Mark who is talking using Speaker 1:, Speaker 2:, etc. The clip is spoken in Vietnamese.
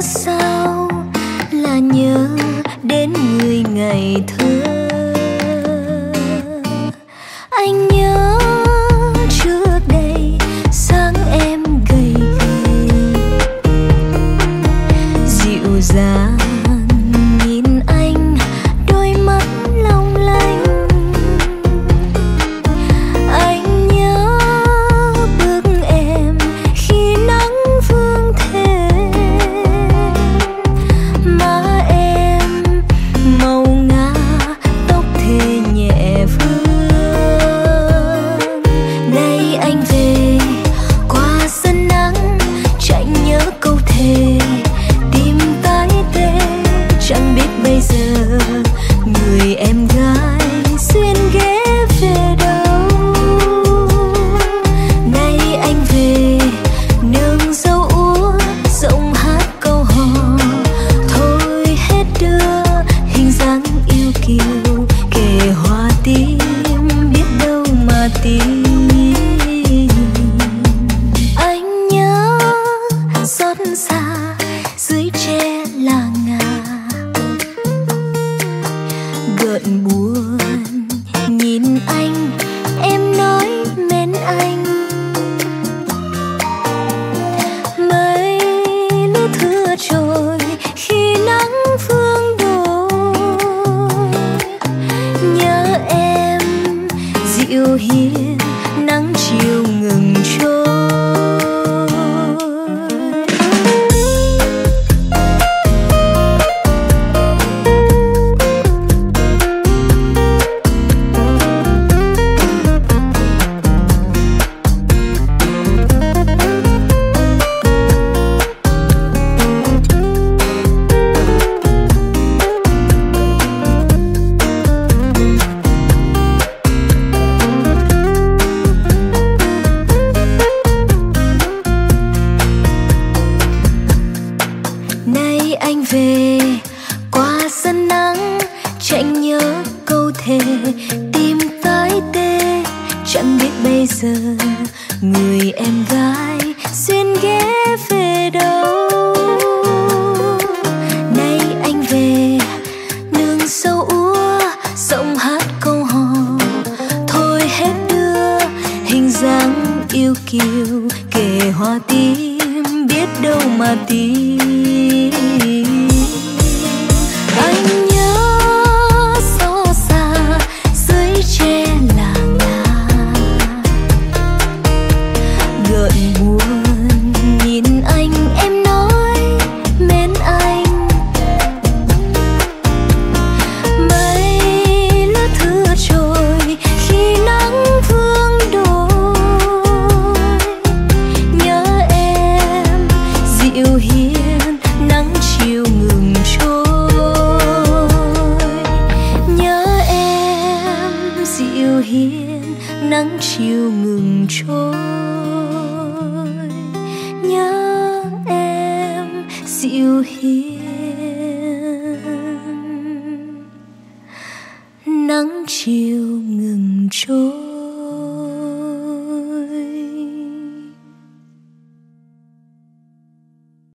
Speaker 1: sao là nhớ đến người ngày thơ tìm biết đâu mà tìm anh nhớ xót xa dưới tre là ngà. Gợn buồn nhìn anh, em anh về. Qua sân nắng, chạy nhớ câu thề tim tái tê, chẳng biết bây giờ người em gái xuyên ghé về đâu. Nay anh về, nương sâu úa, giọng hát câu hò. Thôi hết đưa, hình dáng yêu kiều, kể hoa tim biết đâu mà tìm nắng chiều ngừng trôi. Nhớ em dịu hiền. Nắng chiều ngừng trôi.